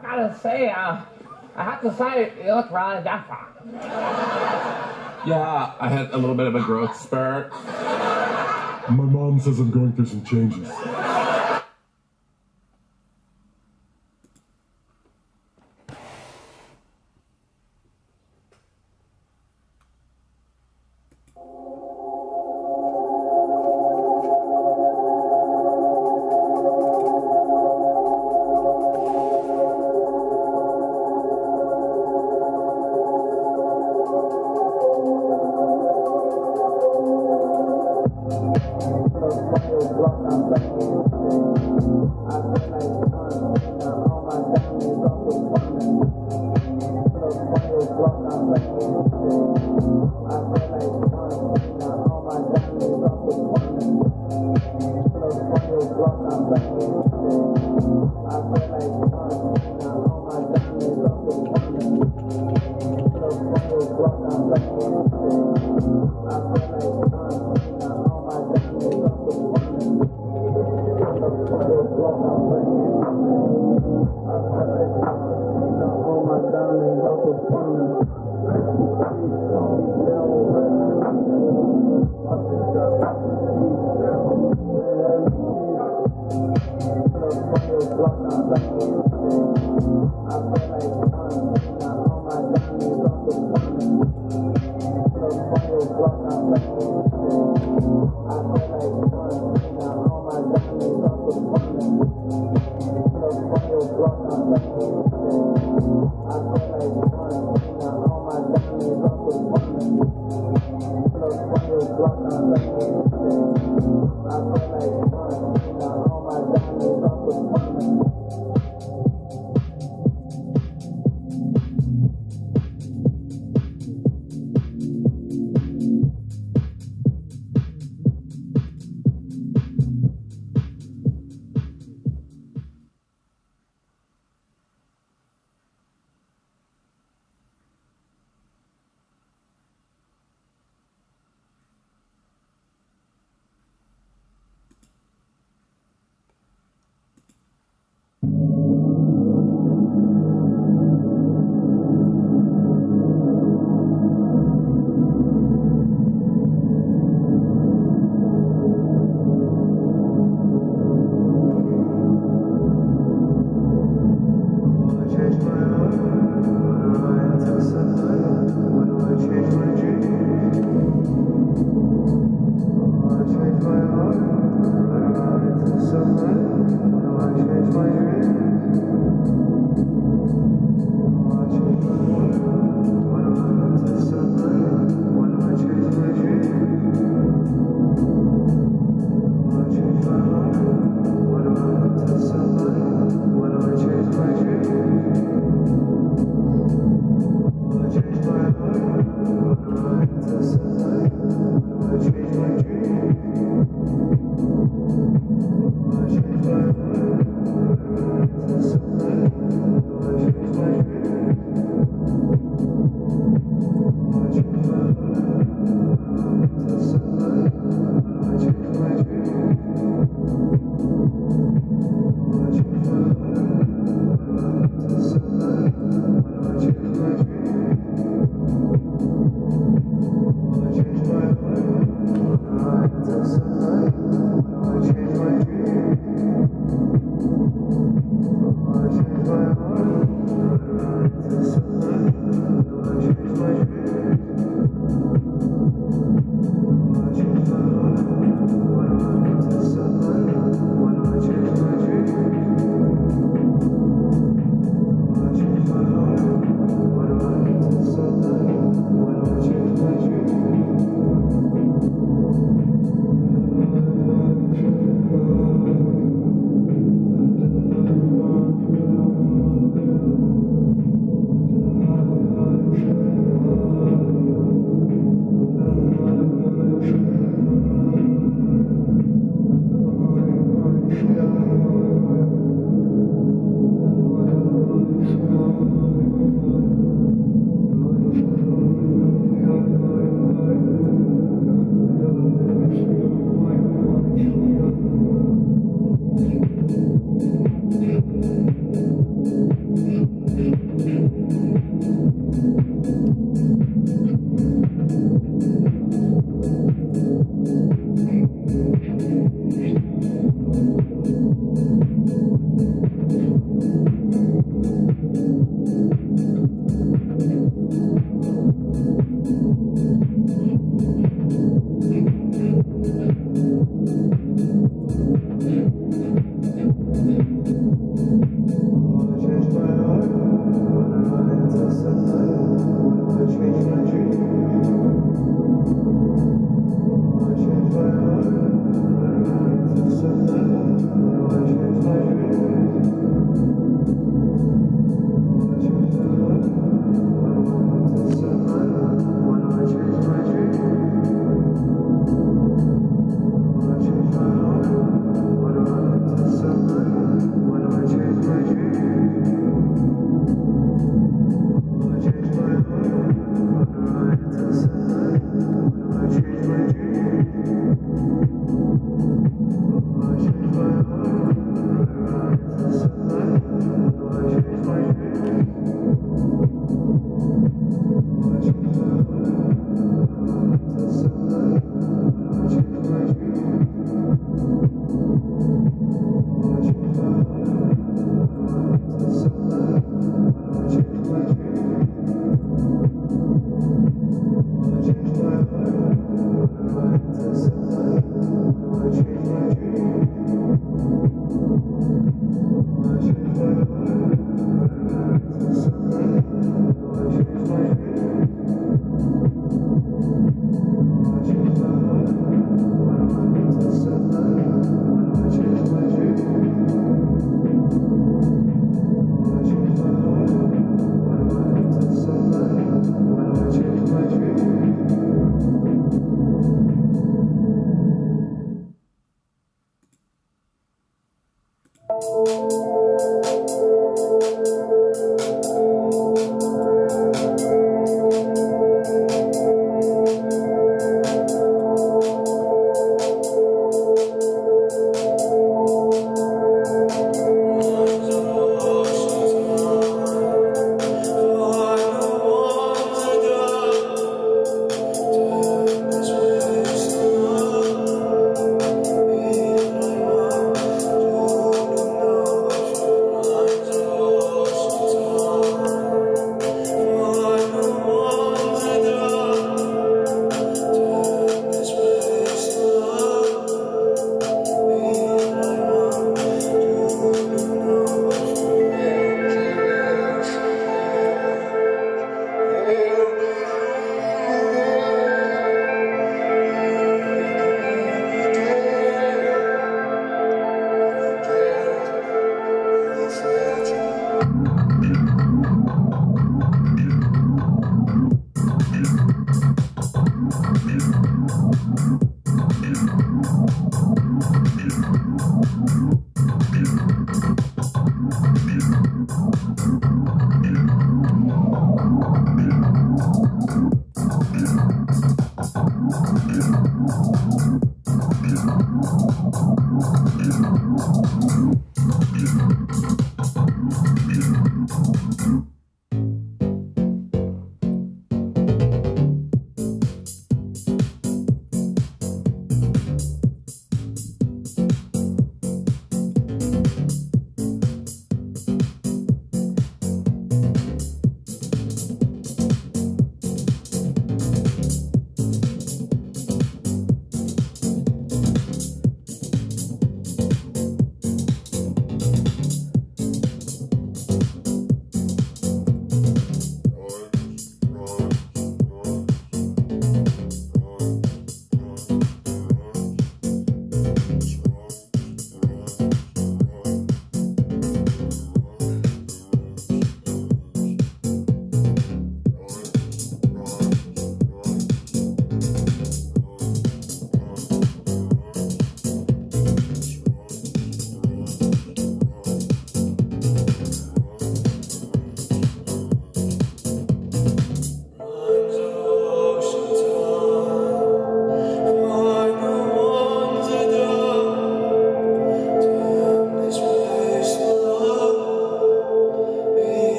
I gotta say, uh, I have to say, you look rather different. Yeah, I had a little bit of a growth spurt. My mom says I'm going through some changes.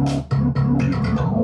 どうも。